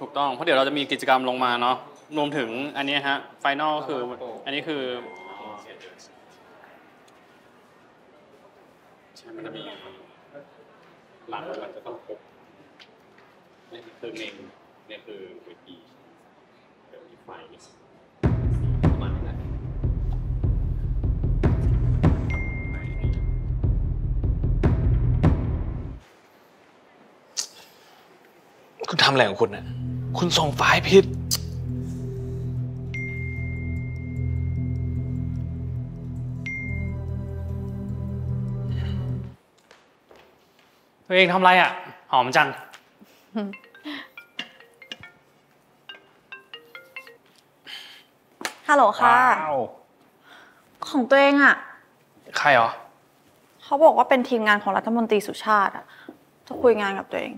ถูกต้องเพราะเดี๋ยวเราจะมีกิจกรรมลงมาเนาะรวมถึงอันนี้ฮะไฟนอลคืออันนี้คือมันจะมีหลังมันจะต้องครบนี่คือเมนนี่คือเวทีเดี๋ยวมีไฟประมาณนี้แหละคุณทำอะไรของคุณน่ะ คุณส่งไฟล์ผิด ตัวเองทำอะไรอะ หอมจัง ฮัลโหลค่ะว้าวของตัวเองอะใครเหรอ เขาบอกว่าเป็นทีมงานของรัฐมนตรีสุชาติอะจะคุยงานกับตัวเอง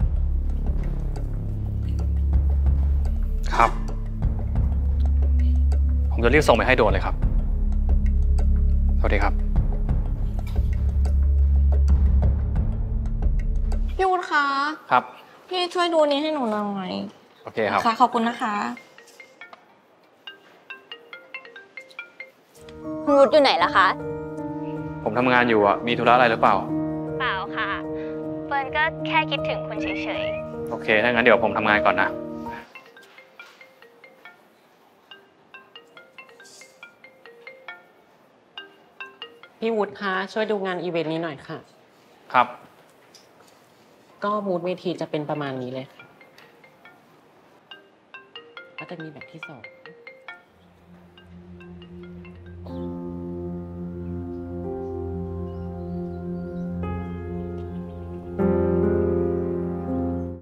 ผมจะรีบส่งไปให้โดนเลยครับ สวัสดีครับ พี่วุฒิคะ ครับ พี่ช่วยดูนี้ให้หนูหน่อย โอเคครับ ค่ะขอบคุณนะคะคุณรุดอยู่ไหนล่ะคะ ผมทำงานอยู่อะ มีธุระอะไรหรือเปล่า เปล่าค่ะ เฟิร์นก็แค่คิดถึงคุณเฉยโอเค ถ้างั้นเดี๋ยวผมทำงานก่อนนะ พี่วุฒิคะช่วยดูงานอีเวนต์นี้หน่อยค่ะ ครับ ก็มูดเวทีจะเป็นประมาณนี้เลยค่ะก็จะมีแบบที่สอง